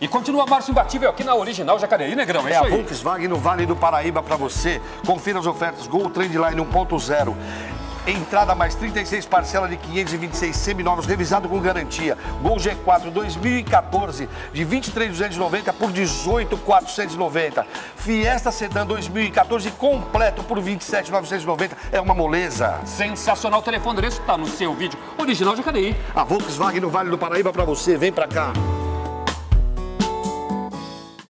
E continua a imbatível aqui na Original Jacareí, Negrão, é, É isso a. Volkswagen no Vale do Paraíba para você. Confira as ofertas Gol Trendline 1.0. Entrada mais 36 parcelas de 526 seminovos, revisado com garantia. Gol G4 2014 de 23.290 por 18.490. Fiesta Sedan 2014 completo por 27.990. É uma moleza. Sensacional. O telefone negócio está no seu vídeo. Original Jacareí. A Volkswagen no Vale do Paraíba para você. Vem para cá.